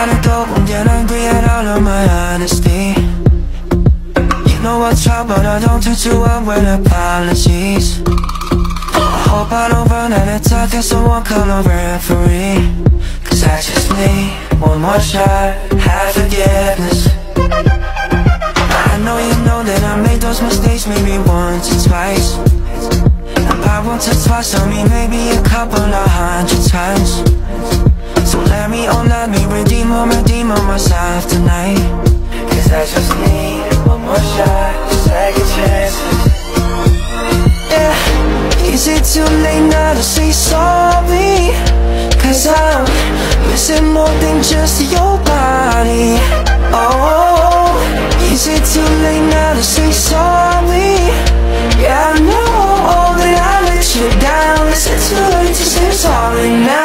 kind of dope and yet I'm being out of my honesty. You know what's up but I don't do too well with apologies. I hope I don't run out of time cause someone call a referee. Cause I just need one more shot, have forgiveness. I know you know that I made those mistakes maybe once or twice. And by once or twice I mean maybe a couple of hundred times. So let me, oh let me redeem redeem on myself tonight Cause I just need one more shot, second chance Yeah, is it too late now to say sorry? Cause I'm missing more than just your body Oh, is it too late now to say sorry? Yeah, I know that I let you down Is it too late to say sorry now?